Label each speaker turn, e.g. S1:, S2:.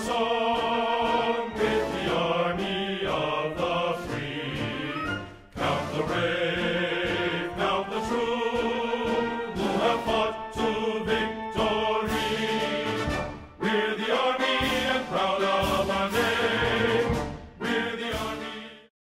S1: song with the army of the free. Count the rain.